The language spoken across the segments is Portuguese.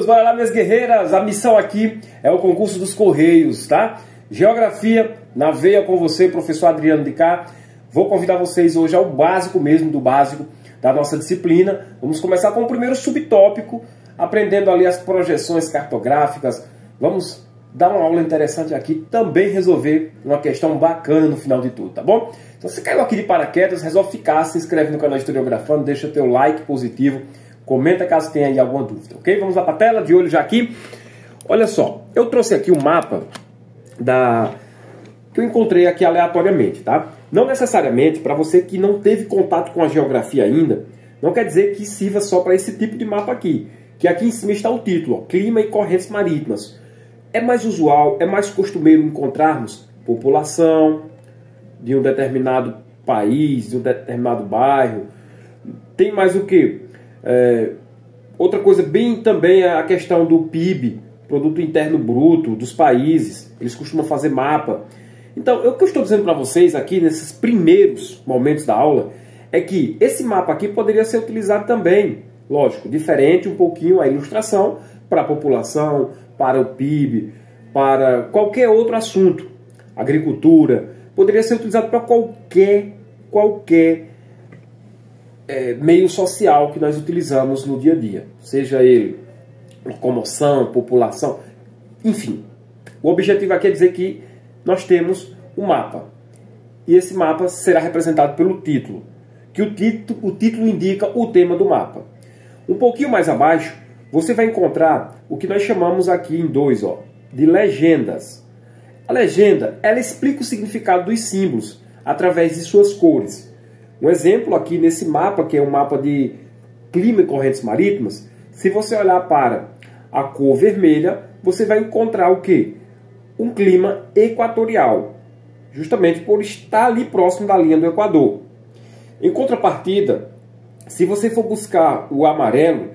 guerreiros, bora lá minhas guerreiras. A missão aqui é o concurso dos Correios, tá? Geografia na veia com você, professor Adriano de cá. Vou convidar vocês hoje ao básico mesmo do básico da nossa disciplina. Vamos começar com o primeiro subtópico, aprendendo ali as projeções cartográficas. Vamos dar uma aula interessante aqui, também resolver uma questão bacana no final de tudo, tá bom? Então, se você caiu aqui de paraquedas, resolve ficar, se inscreve no canal Historiografando, deixa teu like positivo, comenta caso tenha aí alguma dúvida, ok? Vamos lá para a tela, de olho já aqui. Olha só, eu trouxe aqui um mapa da que eu encontrei aqui aleatoriamente, tá? Não necessariamente para você que não teve contato com a geografia ainda, não quer dizer que sirva só para esse tipo de mapa aqui, que aqui em cima está o título, ó, Clima e Correntes Marítimas. É mais usual, é mais costumeiro encontrarmos população de um determinado país, de um determinado bairro. Tem mais o que? É, outra coisa bem também é a questão do PIB, Produto Interno Bruto, dos países. Eles costumam fazer mapa. Então, o que eu estou dizendo para vocês aqui, nesses primeiros momentos da aula, é que esse mapa aqui poderia ser utilizado também, lógico, diferente um pouquinho a ilustração para a população, para o PIB, para qualquer outro assunto, agricultura, poderia ser utilizado para qualquer, qualquer é, meio social que nós utilizamos no dia a dia, seja ele locomoção, população, enfim. O objetivo aqui é dizer que nós temos um mapa. E esse mapa será representado pelo título, que o título, o título indica o tema do mapa. Um pouquinho mais abaixo, você vai encontrar o que nós chamamos aqui em dois, ó, de legendas. A legenda, ela explica o significado dos símbolos através de suas cores. Um exemplo aqui nesse mapa, que é um mapa de clima e correntes marítimas, se você olhar para a cor vermelha, você vai encontrar o que? Um clima equatorial, justamente por estar ali próximo da linha do Equador. Em contrapartida, se você for buscar o amarelo,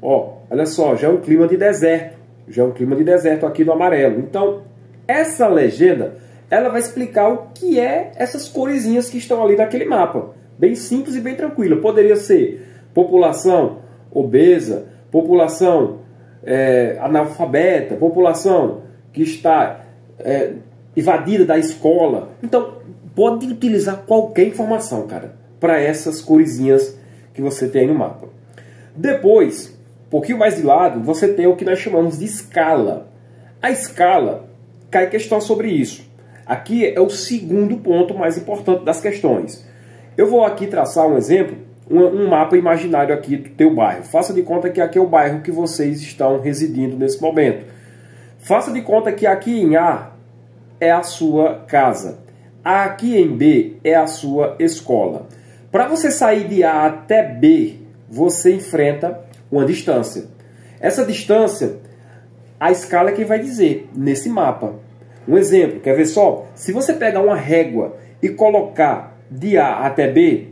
ó, olha só, já é um clima de deserto, já é um clima de deserto aqui no amarelo. Então, essa legenda, ela vai explicar o que é essas coresinhas que estão ali naquele mapa. Bem simples e bem tranquila. Poderia ser população obesa, população é, analfabeta, população que está é, invadida da escola. Então, pode utilizar qualquer informação, cara, para essas coresinhas que você tem no mapa. Depois, um pouquinho mais de lado, você tem o que nós chamamos de escala. A escala cai questão sobre isso. Aqui é o segundo ponto mais importante das questões. Eu vou aqui traçar um exemplo, um, um, mapa imaginário aqui do teu bairro. Faça de conta que aqui é o bairro que vocês estão residindo nesse momento. Faça de conta que aqui em A é a sua casa. Aqui em B é a sua escola. Para você sair de A até B, você enfrenta uma distância. Essa distância, a escala é quem vai dizer nesse mapa. Um exemplo, quer ver só? Se você pegar uma régua e colocar de A até B,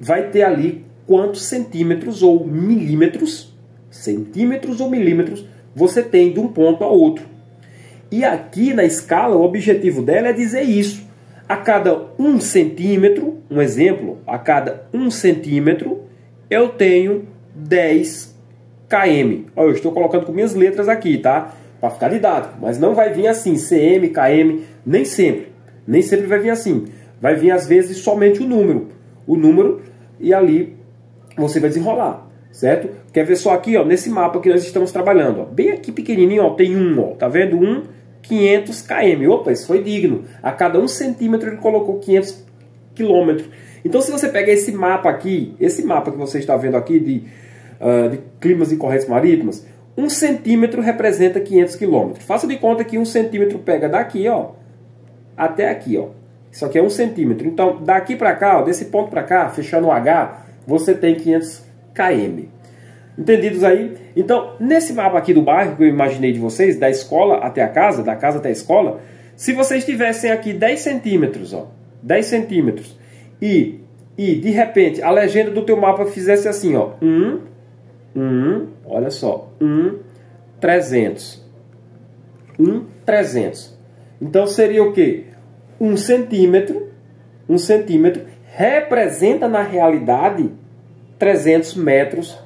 vai ter ali quantos centímetros ou milímetros, centímetros ou milímetros, você tem de um ponto a outro. E aqui na escala, o objetivo dela é dizer isso. A cada um centímetro, um exemplo, a cada um centímetro, eu tenho 10 km. Olha, eu estou colocando com minhas letras aqui, tá? Para ficar didático. Mas não vai vir assim, cm, km, nem sempre. Nem sempre vai vir assim. Vai vir às vezes somente o número. O número e ali você vai desenrolar, certo? Quer ver só aqui, ó, nesse mapa que nós estamos trabalhando, ó, bem aqui pequenininho, ó, tem um, ó, tá vendo? Um, 500 km. Opa, isso foi digno. A cada um centímetro ele colocou 500 quilômetros. Então, se você pega esse mapa aqui, esse mapa que você está vendo aqui de, uh, de climas e correntes marítimas, um centímetro representa 500 quilômetros. Faça de conta que um centímetro pega daqui, ó, até aqui, ó. Isso aqui é um centímetro. Então, daqui para cá, ó, desse ponto para cá, fechando o H, você tem 500 km. Entendidos aí? Então, nesse mapa aqui do bairro que eu imaginei de vocês, da escola até a casa, da casa até a escola, se vocês tivessem aqui 10 centímetros, ó, 10 centímetros, e, e de repente a legenda do teu mapa fizesse assim, ó, 1, 1, olha só, 1, 300. 1, 300. Então seria o quê? Um centímetro, um centímetro representa na realidade 300 metros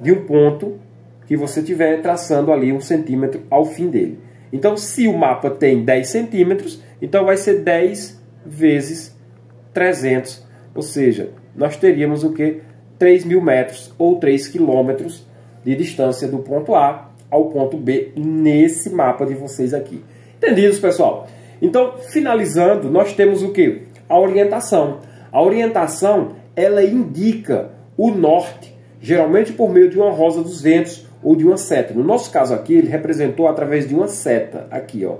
de um ponto que você estiver traçando ali um centímetro ao fim dele. Então, se o mapa tem 10 centímetros, então vai ser 10 vezes 300, ou seja, nós teríamos o que? 3 mil metros ou 3 quilômetros de distância do ponto A ao ponto B nesse mapa de vocês aqui. Entendidos, pessoal? Então, finalizando, nós temos o que? A orientação. A orientação, ela indica o norte, geralmente por meio de uma rosa dos ventos ou de uma seta. No nosso caso aqui, ele representou através de uma seta, aqui, ó.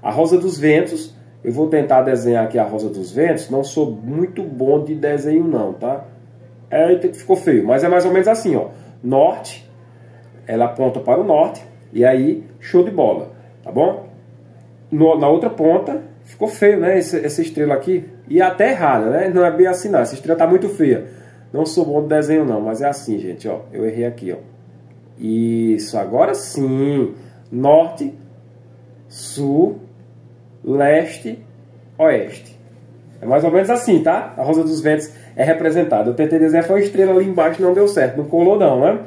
A rosa dos ventos, eu vou tentar desenhar aqui a rosa dos ventos, não sou muito bom de desenho não, tá? É, ficou feio, mas é mais ou menos assim, ó. Norte, ela aponta para o norte, e aí, show de bola, tá bom? No, na outra ponta, ficou feio, né? Essa, essa, estrela aqui. E até errada, né? Não é bem assim, não. Essa estrela tá muito feia. Não sou bom de desenho, não. Mas é assim, gente, ó. Eu errei aqui, ó. Isso, agora sim. Norte, sul, leste, oeste. É mais ou menos assim, tá? A Rosa dos Ventos é representada. Eu tentei desenhar foi uma estrela ali embaixo, não deu certo. Não colou, não, né?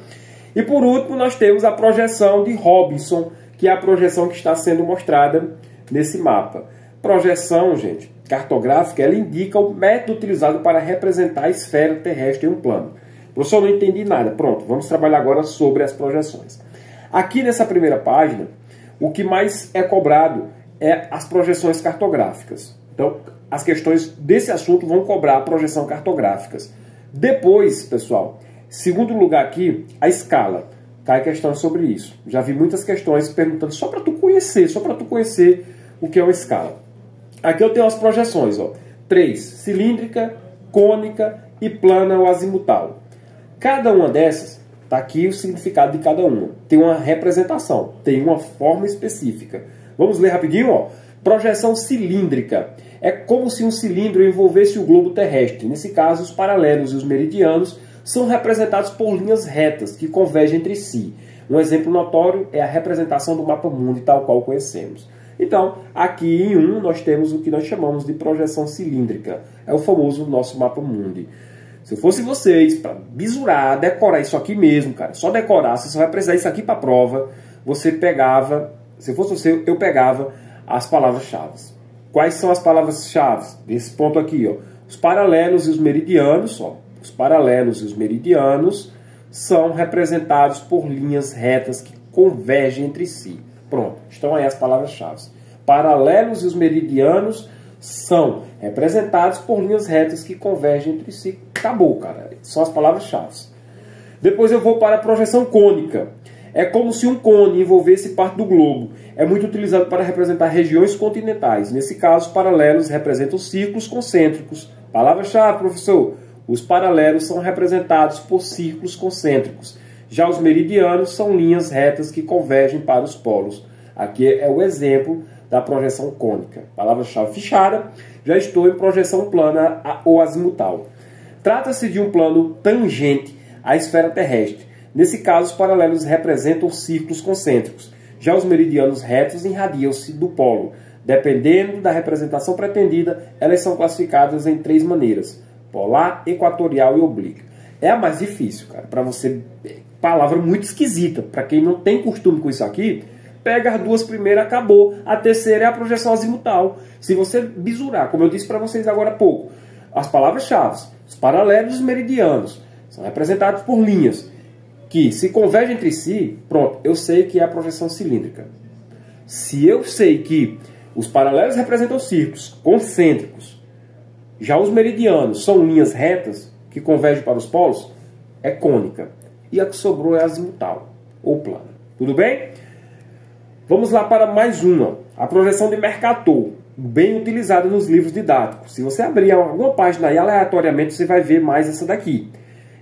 E por último, nós temos a projeção de Robinson, que é a projeção que está sendo mostrada nesse mapa. Projeção, gente, cartográfica, ela indica o método utilizado para representar a esfera terrestre em um plano. Professor, não entendi nada. Pronto, vamos trabalhar agora sobre as projeções. Aqui nessa primeira página, o que mais é cobrado é as projeções cartográficas. Então, as questões desse assunto vão cobrar a projeção cartográficas. Depois, pessoal, Segundo lugar aqui, a escala. Cai questão sobre isso. Já vi muitas questões perguntando só para tu conhecer, só para tu conhecer o que é uma escala. Aqui eu tenho as projeções, ó. Três, cilíndrica, cônica e plana ou azimutal. Cada uma dessas, tá aqui o significado de cada uma. Tem uma representação, tem uma forma específica. Vamos ler rapidinho, ó. Projeção cilíndrica. É como se um cilindro envolvesse o globo terrestre. Nesse caso, os paralelos e os meridianos são representados por linhas retas que convergem entre si. Um exemplo notório é a representação do mapa mundi tal qual conhecemos. Então, aqui em 1 um, nós temos o que nós chamamos de projeção cilíndrica. É o famoso nosso mapa mundi. Se eu fosse vocês, para bisurar, decorar isso aqui mesmo, cara, só decorar, você só vai precisar isso aqui para prova, você pegava, se fosse você, eu pegava as palavras-chave. Quais são as palavras-chave desse ponto aqui? Ó? Os paralelos e os meridianos, ó, os paralelos e os meridianos são representados por linhas retas que convergem entre si. Pronto, estão aí as palavras-chave. Paralelos e os meridianos são representados por linhas retas que convergem entre si. Acabou, cara. São as palavras-chave. Depois eu vou para a projeção cônica. É como se um cone envolvesse parte do globo. É muito utilizado para representar regiões continentais. Nesse caso, paralelos representam círculos concêntricos. Palavra-chave, professor. Os paralelos são representados por círculos concêntricos. Já os meridianos são linhas retas que convergem para os polos. Aqui é o exemplo da projeção cônica. Palavra-chave fechada. Já estou em projeção plana ou azimutal. Trata-se de um plano tangente à esfera terrestre. Nesse caso, os paralelos representam círculos concêntricos. Já os meridianos retos irradiam-se do polo. Dependendo da representação pretendida, elas são classificadas em três maneiras: polar, equatorial e oblíqua. É a mais difícil, cara, para você. Palavra muito esquisita. Para quem não tem costume com isso aqui, pega as duas primeiras, acabou. A terceira é a projeção azimutal. Se você bisurar, como eu disse para vocês agora há pouco, as palavras-chave, os paralelos e os meridianos, são representados por linhas que se convergem entre si, pronto, eu sei que é a projeção cilíndrica. Se eu sei que os paralelos representam círculos concêntricos já os meridianos são linhas retas que convergem para os polos, é cônica. E a que sobrou é azimutal, ou plana. Tudo bem? Vamos lá para mais uma. A projeção de Mercator, bem utilizada nos livros didáticos. Se você abrir alguma página aí aleatoriamente, você vai ver mais essa daqui.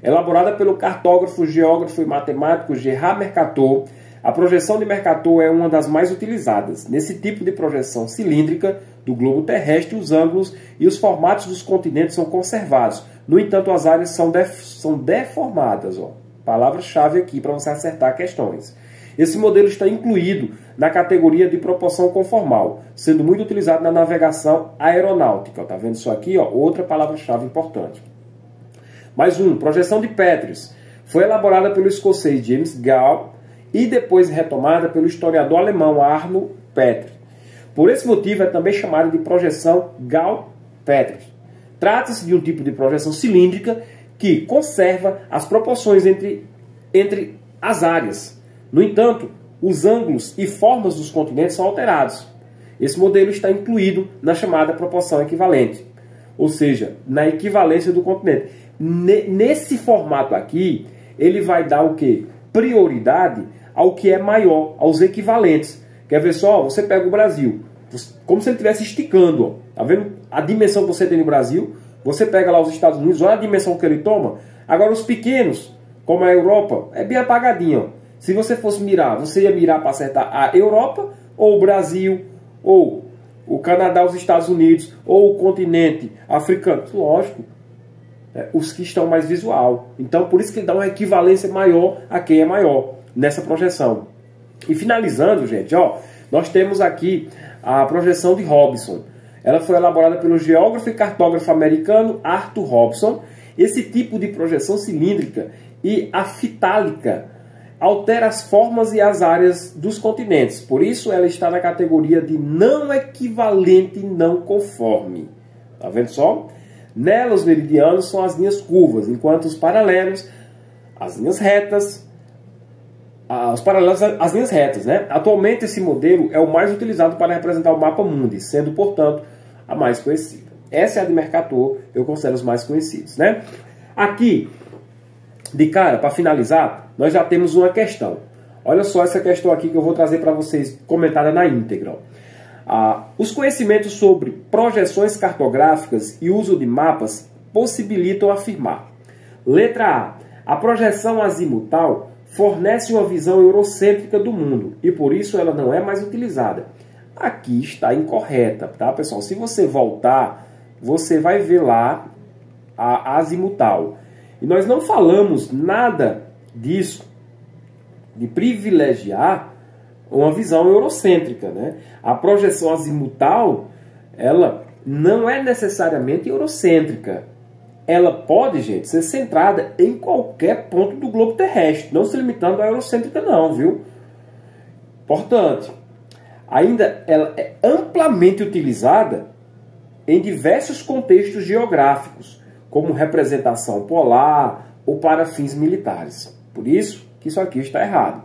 Elaborada pelo cartógrafo, geógrafo e matemático Gerard Mercator, a projeção de Mercator é uma das mais utilizadas. Nesse tipo de projeção cilíndrica do globo terrestre, os ângulos e os formatos dos continentes são conservados. No entanto, as áreas são, def são deformadas. Palavra-chave aqui para você acertar questões. Esse modelo está incluído na categoria de proporção conformal, sendo muito utilizado na navegação aeronáutica. Está vendo isso aqui? Ó? Outra palavra-chave importante. Mais um, projeção de Petris. Foi elaborada pelo escocês James Gall e depois retomada pelo historiador alemão Arno Petri. Por esse motivo é também chamada de projeção Gauss-Petri. Trata-se de um tipo de projeção cilíndrica que conserva as proporções entre, entre as áreas. No entanto, os ângulos e formas dos continentes são alterados. Esse modelo está incluído na chamada proporção equivalente, ou seja, na equivalência do continente. Nesse formato aqui, ele vai dar o que? Prioridade ao que é maior, aos equivalentes. Quer ver só? Você pega o Brasil, como se ele estivesse esticando. Ó. Tá vendo a dimensão que você tem no Brasil? Você pega lá os Estados Unidos, olha a dimensão que ele toma. Agora os pequenos, como a Europa, é bem apagadinho. Ó. Se você fosse mirar, você ia mirar para acertar a Europa, ou o Brasil, ou o Canadá, os Estados Unidos, ou o continente africano. Lógico, é, os que estão mais visual. Então, por isso que ele dá uma equivalência maior a quem é maior nessa projeção. E finalizando, gente, ó, nós temos aqui a projeção de Robson. Ela foi elaborada pelo geógrafo e cartógrafo americano Arthur Robson. Esse tipo de projeção cilíndrica e afitálica altera as formas e as áreas dos continentes. Por isso ela está na categoria de não equivalente e não conforme. Tá vendo só? Nela os meridianos são as linhas curvas, enquanto os paralelos, as linhas retas, os paralelos as linhas retas, né? Atualmente esse modelo é o mais utilizado para representar o mapa mundi, sendo, portanto, a mais conhecida. Essa é a de Mercator, eu considero os mais conhecidos, né? Aqui, de cara, para finalizar, nós já temos uma questão. Olha só essa questão aqui que eu vou trazer para vocês comentada na íntegra. Ah, os conhecimentos sobre projeções cartográficas e uso de mapas possibilitam afirmar. Letra A. A projeção azimutal fornece uma visão eurocêntrica do mundo e por isso ela não é mais utilizada. Aqui está incorreta, tá, pessoal? Se você voltar, você vai ver lá a azimutal. E nós não falamos nada disso, de privilegiar uma visão eurocêntrica. Né? A projeção azimutal, ela não é necessariamente eurocêntrica. Ela pode, gente, ser centrada em qualquer ponto do globo terrestre, não se limitando à eurocêntrica não, viu? Importante. Ainda ela é amplamente utilizada em diversos contextos geográficos, como representação polar ou para fins militares. Por isso que isso aqui está errado.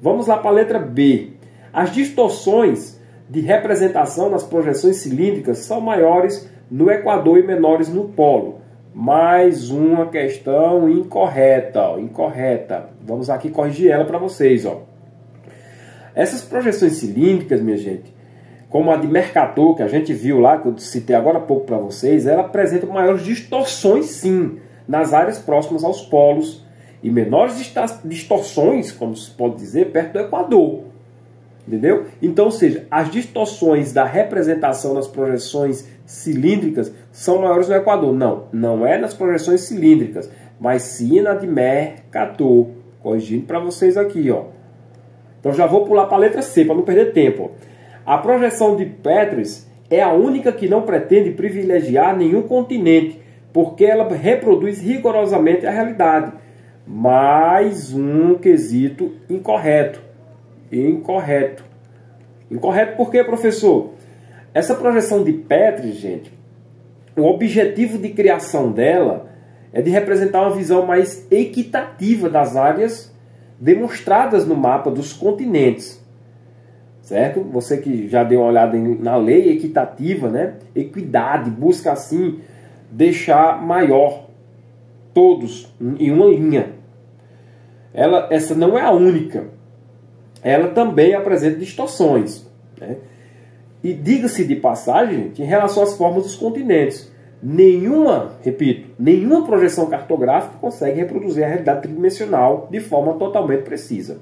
Vamos lá para a letra B. As distorções de representação nas projeções cilíndricas são maiores no Equador e menores no Polo. Mais uma questão incorreta, ó, incorreta. Vamos aqui corrigir ela para vocês, ó. Essas projeções cilíndricas, minha gente, como a de Mercator, que a gente viu lá, que eu citei agora há pouco para vocês, ela apresenta maiores distorções, sim, nas áreas próximas aos polos e menores distorções, como se pode dizer, perto do Equador. Entendeu? Então, ou seja, as distorções da representação nas projeções cilíndricas são maiores no Equador. Não, não é nas projeções cilíndricas, mas sim na de Mercator. Corrigindo para vocês aqui, ó. Então já vou pular para a letra C para não perder tempo. A projeção de Petris é a única que não pretende privilegiar nenhum continente, porque ela reproduz rigorosamente a realidade mais um quesito incorreto. Incorreto. Incorreto por quê, professor? Essa projeção de Petri, gente, o objetivo de criação dela é de representar uma visão mais equitativa das áreas demonstradas no mapa dos continentes. Certo? Você que já deu uma olhada na lei equitativa, né? Equidade, busca assim deixar maior todos em uma linha ela, essa não é a única. Ela também apresenta distorções. Né? E diga-se de passagem, em relação às formas dos continentes, nenhuma, repito, nenhuma projeção cartográfica consegue reproduzir a realidade tridimensional de forma totalmente precisa.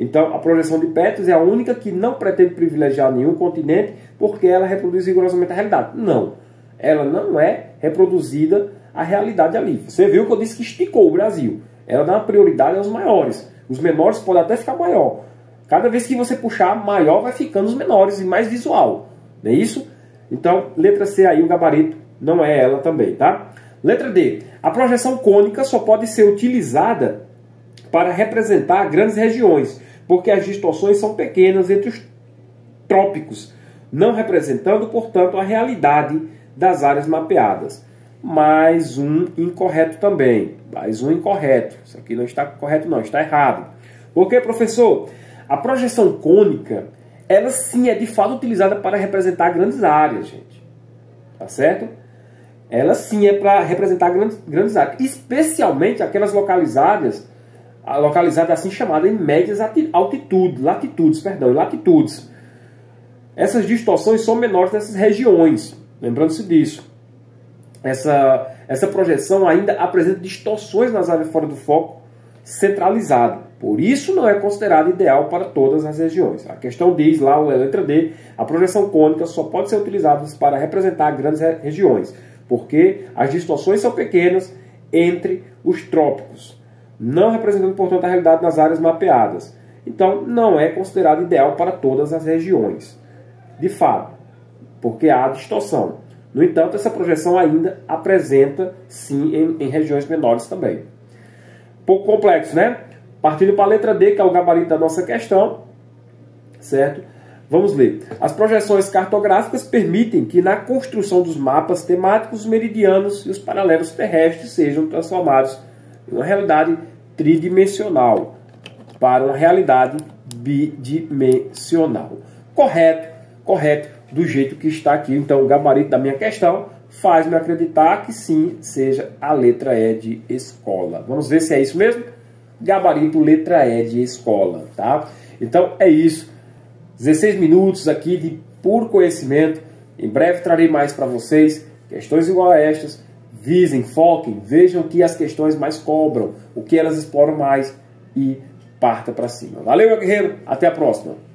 Então, a projeção de Peters é a única que não pretende privilegiar nenhum continente porque ela reproduz rigorosamente a realidade. Não, ela não é reproduzida a realidade ali. Você viu que eu disse que esticou o Brasil ela dá prioridade aos maiores. Os menores podem até ficar maior. Cada vez que você puxar maior, vai ficando os menores e mais visual. Não é isso? Então, letra C aí, o gabarito não é ela também, tá? Letra D. A projeção cônica só pode ser utilizada para representar grandes regiões, porque as distorções são pequenas entre os trópicos, não representando, portanto, a realidade das áreas mapeadas. Mais um incorreto também. Mais um incorreto. Isso aqui não está correto, não, está errado. Por quê, professor? A projeção cônica, ela sim é de fato utilizada para representar grandes áreas, gente. Tá certo? Ela sim é para representar grandes, grandes áreas, especialmente aquelas localizadas, localizadas assim chamadas em médias altitudes, latitudes, perdão, latitudes. Essas distorções são menores nessas regiões, lembrando-se disso. Essa, essa projeção ainda apresenta distorções nas áreas fora do foco centralizado. Por isso não é considerado ideal para todas as regiões. A questão diz lá, a letra D, a projeção cônica só pode ser utilizada para representar grandes regiões, porque as distorções são pequenas entre os trópicos, não representando, portanto, a realidade nas áreas mapeadas. Então, não é considerado ideal para todas as regiões, de fato, porque há distorção. No entanto, essa projeção ainda apresenta, sim, em, em regiões menores também. Pouco complexo, né? Partindo para a letra D, que é o gabarito da nossa questão, certo? Vamos ler. As projeções cartográficas permitem que na construção dos mapas temáticos, os meridianos e os paralelos terrestres sejam transformados em uma realidade tridimensional para uma realidade bidimensional. Correto, correto, do jeito que está aqui. Então, o gabarito da minha questão faz-me acreditar que sim, seja a letra E de escola. Vamos ver se é isso mesmo? Gabarito letra E de escola, tá? Então, é isso. 16 minutos aqui de puro conhecimento. Em breve trarei mais para vocês. Questões igual a estas. Visem, foquem, vejam que as questões mais cobram, o que elas exploram mais e parta para cima. Valeu, meu guerreiro. Até a próxima.